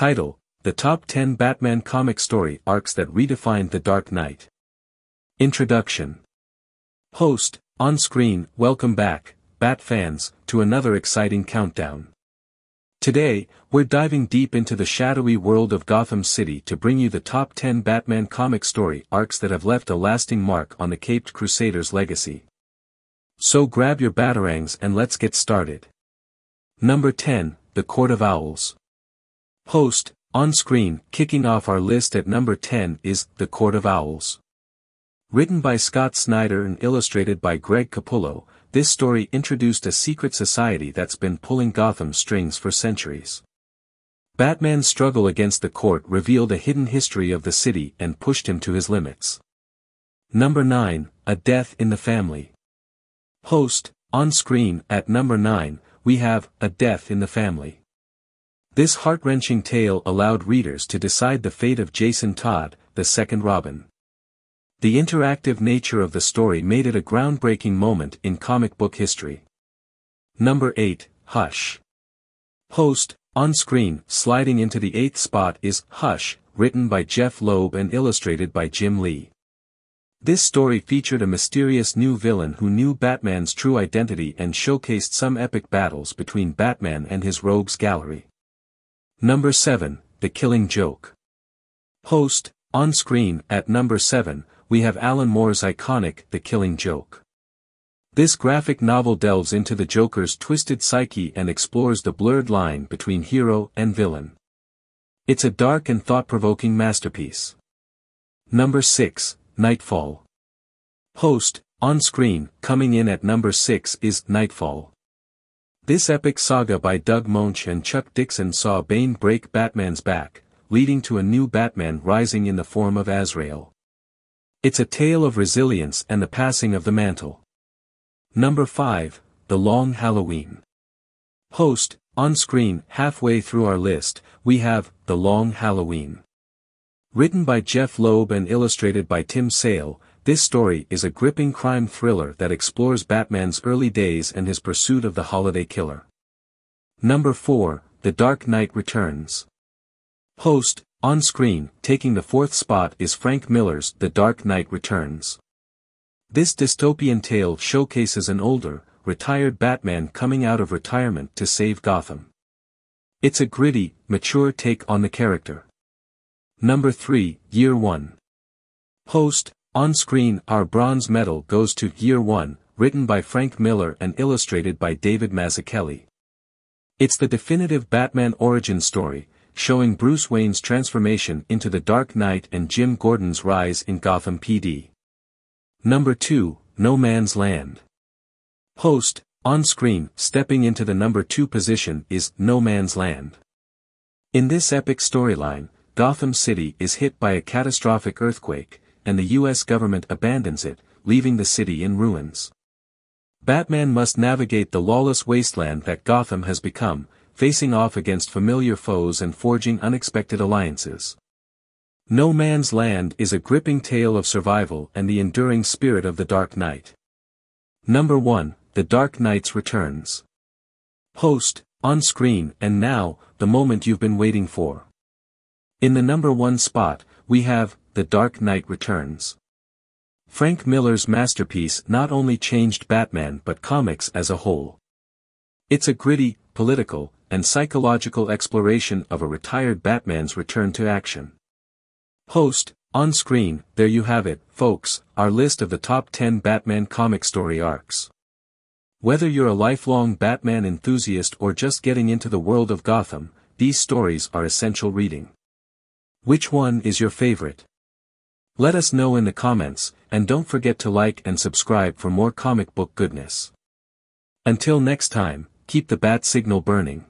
Title, The Top 10 Batman Comic Story Arcs That Redefined the Dark Knight. Introduction. Host, on screen, welcome back, Bat fans, to another exciting countdown. Today, we're diving deep into the shadowy world of Gotham City to bring you the top 10 Batman comic story arcs that have left a lasting mark on the Caped Crusader's legacy. So grab your batarangs and let's get started. Number 10, The Court of Owls. Host, on screen, kicking off our list at number 10 is The Court of Owls. Written by Scott Snyder and illustrated by Greg Capullo, this story introduced a secret society that's been pulling Gotham strings for centuries. Batman's struggle against the court revealed a hidden history of the city and pushed him to his limits. Number 9, A Death in the Family. Host, on screen, at number 9, we have A Death in the Family. This heart-wrenching tale allowed readers to decide the fate of Jason Todd, the second Robin. The interactive nature of the story made it a groundbreaking moment in comic book history. Number 8, Hush. Host, on screen, sliding into the eighth spot is Hush, written by Jeph Loeb and illustrated by Jim Lee. This story featured a mysterious new villain who knew Batman's true identity and showcased some epic battles between Batman and his rogues gallery. Number 7, The Killing Joke. Host, on screen, at number 7, we have Alan Moore's iconic The Killing Joke. This graphic novel delves into the Joker's twisted psyche and explores the blurred line between hero and villain. It's a dark and thought-provoking masterpiece. Number 6, Knightfall. Host, on screen, coming in at number 6 is Knightfall. This epic saga by Doug Moench and Chuck Dixon saw Bane break Batman's back, leading to a new Batman rising in the form of Azrael. It's a tale of resilience and the passing of the mantle. Number 5, The Long Halloween. Host, on screen, halfway through our list, we have The Long Halloween. Written by Jeph Loeb and illustrated by Tim Sale, this story is a gripping crime thriller that explores Batman's early days and his pursuit of the holiday killer. Number 4, The Dark Knight Returns. Host, on screen, taking the fourth spot is Frank Miller's The Dark Knight Returns. This dystopian tale showcases an older, retired Batman coming out of retirement to save Gotham. It's a gritty, mature take on the character. Number 3, Year 1. Host, on screen our bronze medal goes to Year 1, written by Frank Miller and illustrated by David Mazzucchelli. It's the definitive Batman origin story, showing Bruce Wayne's transformation into the Dark Knight and Jim Gordon's rise in Gotham PD. Number 2, No Man's Land. Host, on screen, stepping into the number 2 position is No Man's Land. In this epic storyline, Gotham City is hit by a catastrophic earthquake, and the US government abandons it, leaving the city in ruins. Batman must navigate the lawless wasteland that Gotham has become, facing off against familiar foes and forging unexpected alliances. No Man's Land is a gripping tale of survival and the enduring spirit of the Dark Knight. Number 1, The Dark Knight's Returns. Host, on screen, and now, the moment you've been waiting for. In the number 1 spot, we have, The Dark Knight Returns. Frank Miller's masterpiece not only changed Batman but comics as a whole. It's a gritty, political, and psychological exploration of a retired Batman's return to action. Host, on screen, there you have it, folks, our list of the top 10 Batman comic story arcs. Whether you're a lifelong Batman enthusiast or just getting into the world of Gotham, these stories are essential reading. Which one is your favorite? Let us know in the comments, and don't forget to like and subscribe for more comic book goodness. Until next time, keep the bat signal burning.